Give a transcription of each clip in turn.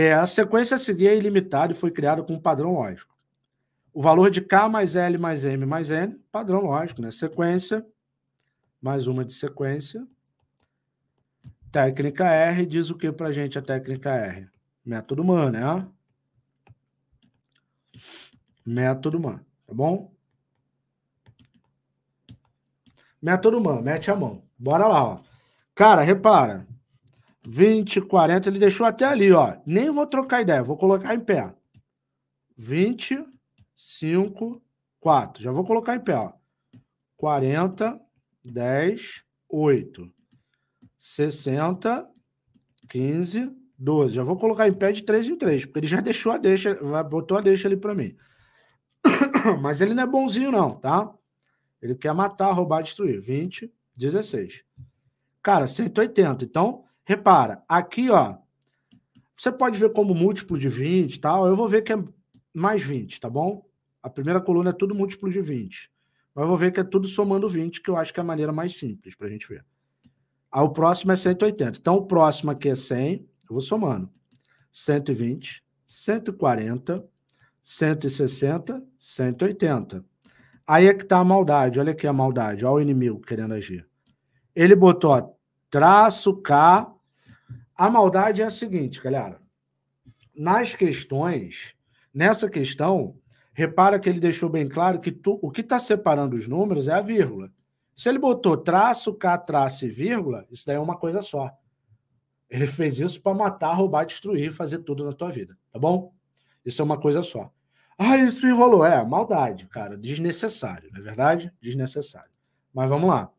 É, a sequência seguir é ilimitada e foi criada com um padrão lógico. O valor de K mais L mais M mais N, padrão lógico, né? Sequência, mais uma de sequência. Técnica R diz o que para a gente a técnica R? Método MAN, né? Método MAN, tá bom? Método MAN, mete a mão. Bora lá, ó. Cara, repara. 20, 40, ele deixou até ali, ó. Nem vou trocar ideia, vou colocar em pé. 20, 5, 4. Já vou colocar em pé, ó. 40, 10, 8. 60, 15, 12. Já vou colocar em pé de 3 em 3, porque ele já deixou a deixa, botou a deixa ali para mim. Mas ele não é bonzinho, não, tá? Ele quer matar, roubar, destruir. 20, 16. Cara, 180. Então, repara, aqui, ó, você pode ver como múltiplo de 20 e tal. Eu vou ver que é mais 20, tá bom? A primeira coluna é tudo múltiplo de 20. Mas eu vou ver que é tudo somando 20, que eu acho que é a maneira mais simples para a gente ver. Aí o próximo é 180. Então, o próximo aqui é 100. Eu vou somando. 120, 140, 160, 180. Aí é que está a maldade. Olha aqui a maldade. Olha o inimigo querendo agir. Ele botou ó, traço K. A maldade é a seguinte, galera. Nas questões, nessa questão, repara que ele deixou bem claro que tu, o que está separando os números é a vírgula. Se ele botou traço, K, traço e vírgula, isso daí é uma coisa só. Ele fez isso para matar, roubar, destruir, fazer tudo na tua vida, tá bom? Isso é uma coisa só. Ah, isso enrolou. É, maldade, cara. Desnecessário, não é verdade? Desnecessário. Mas vamos lá.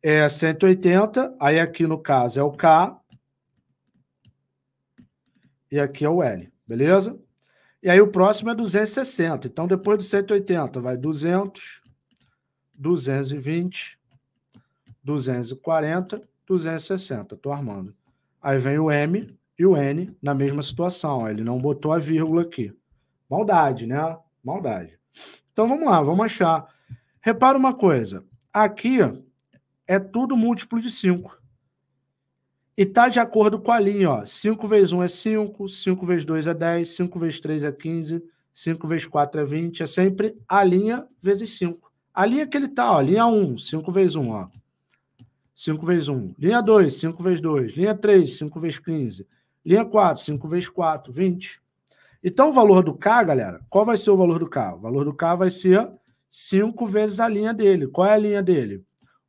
É 180, aí aqui no caso é o K. E aqui é o L, beleza? E aí o próximo é 260. Então, depois do 180, vai 200, 220, 240, 260. Estou armando. Aí vem o M e o N na mesma situação. Ele não botou a vírgula aqui. Maldade, né? Maldade. Então vamos lá, vamos achar. Repara uma coisa. Aqui é tudo múltiplo de 5. E está de acordo com a linha. Ó. 5 vezes 1 é 5, 5 vezes 2 é 10, 5 vezes 3 é 15, 5 vezes 4 é 20. É sempre a linha vezes 5. A linha que ele está, ó, linha 1, 5 vezes 1. Ó. 5 vezes 1. Linha 2, 5 vezes 2. Linha 3, 5 vezes 15. Linha 4, 5 vezes 4, 20. Então, o valor do K, galera, qual vai ser o valor do K? O valor do K vai ser 5 vezes a linha dele. Qual é a linha dele?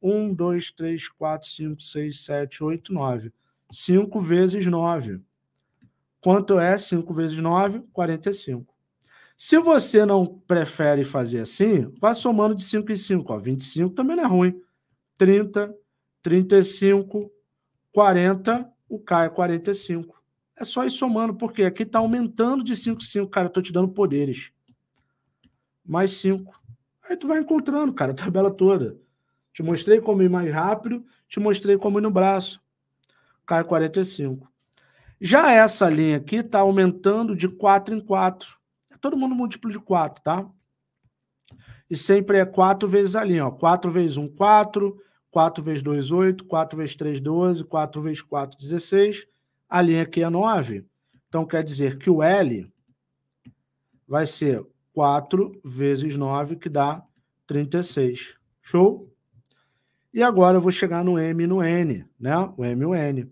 1, 2, 3, 4, 5, 6, 7, 8, 9. 5 vezes 9. Quanto é 5 vezes 9? 45. Se você não prefere fazer assim, vá somando de 5 em 5. Ó, 25 também não é ruim. 30, 35, 40, o K é 45. É só ir somando, porque aqui está aumentando de 5 em 5. Cara, estou te dando poderes. Mais 5. Aí tu vai encontrando, cara, a tabela toda. Te mostrei como ir mais rápido, te mostrei como ir no braço. Cai 45. Já essa linha aqui está aumentando de 4 em 4. É todo mundo múltiplo de 4, tá? E sempre é 4 vezes a linha. Ó. 4 vezes 1, 4. 4 vezes 2, 8. 4 vezes 3, 12. 4 vezes 4, 16 a linha aqui é 9. Então quer dizer que o L vai ser 4 vezes 9, que dá 36. Show? E agora eu vou chegar no M e no N, né? O M e o N.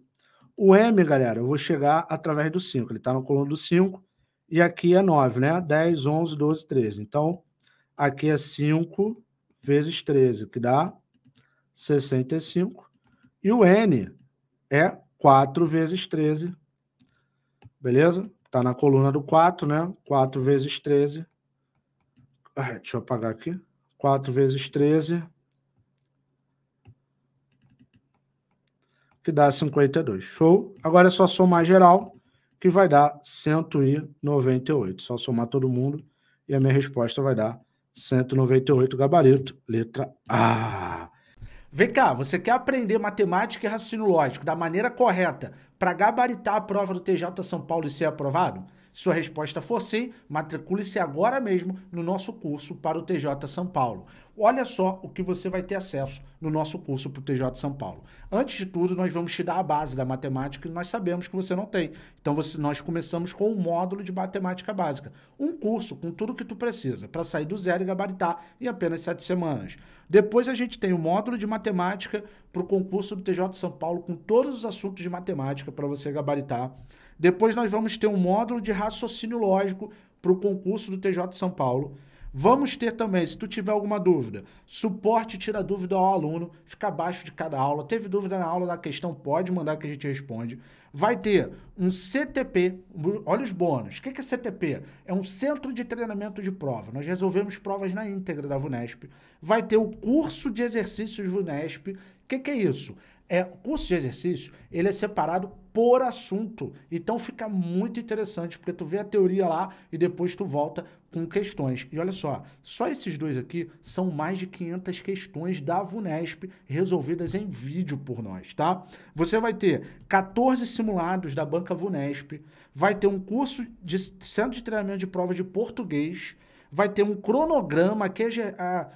O M, galera, eu vou chegar através do 5. Ele está no coluna do 5 e aqui é 9, né? 10, 11, 12, 13. Então, aqui é 5 vezes 13, que dá 65. E o N é 4 vezes 13. Beleza? Está na coluna do 4, né? 4 vezes 13. Ah, deixa eu apagar aqui. 4 vezes 13. Que dá 52. Show? Agora é só somar geral, que vai dar 198. Só somar todo mundo e a minha resposta vai dar 198 gabarito, letra A. Vem cá, você quer aprender matemática e raciocínio lógico da maneira correta, para gabaritar a prova do TJ São Paulo e ser aprovado? Se sua resposta for sim, matricule-se agora mesmo no nosso curso para o TJ São Paulo. Olha só o que você vai ter acesso no nosso curso para o TJ São Paulo. Antes de tudo, nós vamos te dar a base da matemática que nós sabemos que você não tem. Então, você, nós começamos com um módulo de matemática básica. Um curso com tudo que tu precisa para sair do zero e gabaritar em apenas sete semanas. Depois a gente tem o módulo de matemática para o concurso do TJ São Paulo com todos os assuntos de matemática para você gabaritar. Depois nós vamos ter um módulo de raciocínio lógico para o concurso do TJ de São Paulo. Vamos ter também, se tu tiver alguma dúvida, suporte tira dúvida ao aluno, fica abaixo de cada aula. Teve dúvida na aula da questão, pode mandar que a gente responde. Vai ter um CTP, olha os bônus. O que é CTP? É um Centro de Treinamento de Prova. Nós resolvemos provas na íntegra da VUNESP. Vai ter o curso de exercícios VUNESP. O que, é isso? É, o curso de exercício, ele é separado por assunto. Então fica muito interessante, porque tu vê a teoria lá e depois tu volta com questões. E olha só, só esses dois aqui são mais de 500 questões da VUNESP resolvidas em vídeo por nós, tá? Você vai ter 14 simulados da banca VUNESP, vai ter um curso de centro de treinamento de prova de português, vai ter um cronograma que é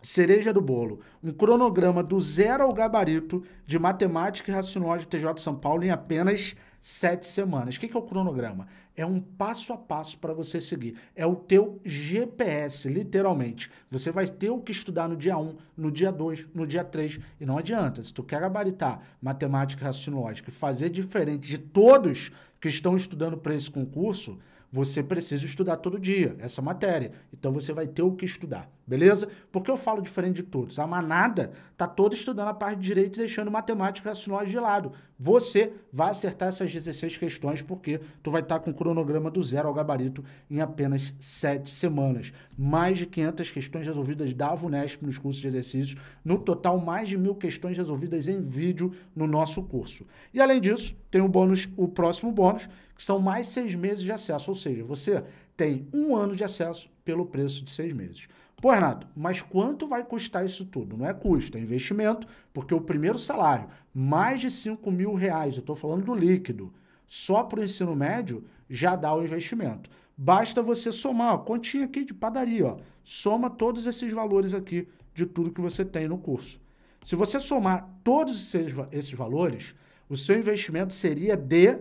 cereja do bolo, um cronograma do zero ao gabarito de matemática e raciocínio de TJ São Paulo em apenas sete semanas. O que é o cronograma? É um passo a passo para você seguir. É o teu GPS, literalmente. Você vai ter o que estudar no dia 1, no dia 2, no dia 3. E não adianta. Se tu quer gabaritar matemática e raciocínio e fazer diferente de todos que estão estudando para esse concurso, você precisa estudar todo dia essa matéria. Então você vai ter o que estudar, beleza? Porque eu falo diferente de todos. A manada tá toda estudando a parte de direito e deixando matemática e raciocínio de lado. Você vai acertar essas 16 questões porque tu vai estar com o cronograma do zero ao gabarito em apenas 7 semanas. Mais de 500 questões resolvidas da VUNESP nos cursos de exercícios. No total, mais de mil questões resolvidas em vídeo no nosso curso. E além disso, tem o bônus, o próximo bônus, que são mais seis meses de acesso, ou seja, você tem um ano de acesso pelo preço de seis meses. Pô, Renato, mas quanto vai custar isso tudo? Não é custo, é investimento, porque o primeiro salário, mais de 5 mil reais, eu estou falando do líquido, só para o ensino médio, já dá o investimento. Basta você somar, ó, continha aqui de padaria, ó, soma todos esses valores aqui de tudo que você tem no curso. Se você somar todos esses, esses valores, o seu investimento seria de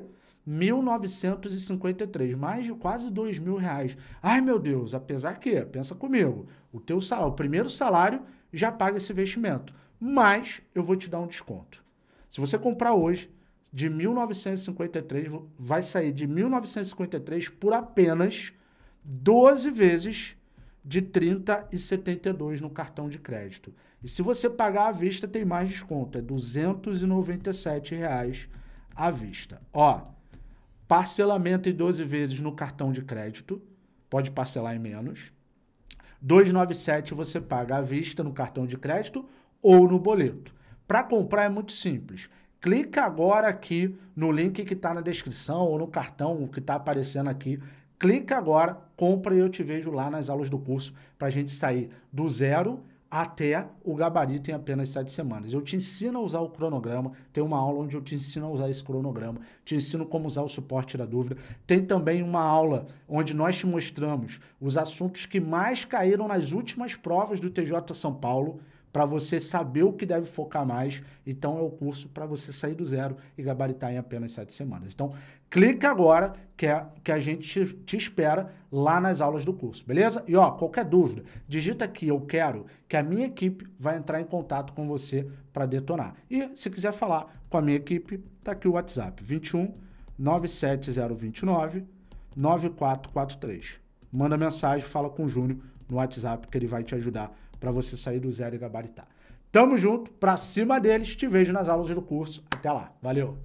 1953, mais de quase dois mil reais. Ai, meu Deus, apesar que, pensa comigo, o teu salário, o primeiro salário já paga esse investimento, mas eu vou te dar um desconto. Se você comprar hoje, de 1953, vai sair de 1953 por apenas 12 vezes de 30,72 no cartão de crédito. E se você pagar à vista, tem mais desconto, é 297 reais à vista. Ó, Parcelamento em 12 vezes no cartão de crédito, pode parcelar em menos. 297 você paga à vista no cartão de crédito ou no boleto. Para comprar é muito simples. Clica agora aqui no link que está na descrição ou no cartão que está aparecendo aqui. Clica agora, compra e eu te vejo lá nas aulas do curso para a gente sair do zero até o gabarito em apenas sete semanas. Eu te ensino a usar o cronograma, tem uma aula onde eu te ensino a usar esse cronograma, te ensino como usar o suporte da dúvida. Tem também uma aula onde nós te mostramos os assuntos que mais caíram nas últimas provas do TJ São Paulo, para você saber o que deve focar mais. Então é o curso para você sair do zero e gabaritar em apenas sete semanas. Então clica agora que, é, que a gente te, te, espera lá nas aulas do curso, beleza? E ó, qualquer dúvida, digita aqui eu quero que a minha equipe vai entrar em contato com você para detonar. E se quiser falar com a minha equipe, tá aqui o WhatsApp 21 97029 9443. Manda mensagem, fala com o Júnior no WhatsApp que ele vai te ajudar para você sair do zero e gabaritar. Tamo junto, pra cima deles, te vejo nas aulas do curso. Até lá, valeu!